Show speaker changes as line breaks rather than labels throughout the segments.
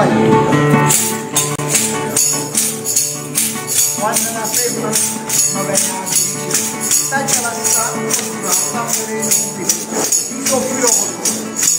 fai quando la femmina non viene a dire taglia la strada la fame inutile io filo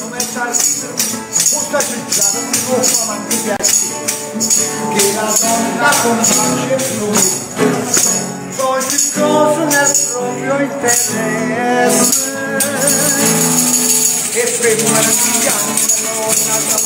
non metta al titolo può cicciare non può fare anche piacere che la donna combacia più ogni cosa nel proprio interesse e femmina si chiama donna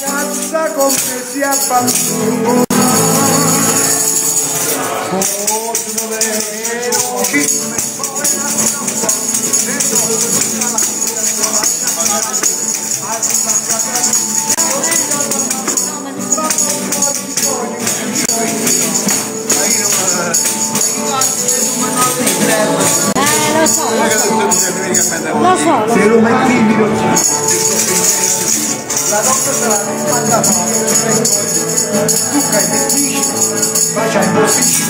Danza con precia pasión. No. No. La notte sarà riscaldata, tu cai per pisci, facendo pisci,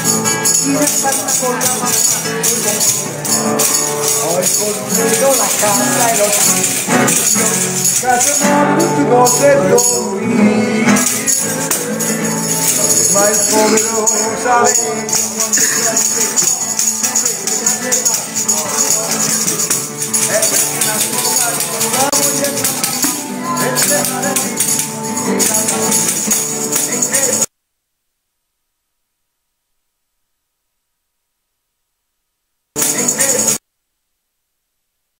diventando con la mano, ho ricostruito la casa e lo spazio. casa mia tutti cose ma il povero sale,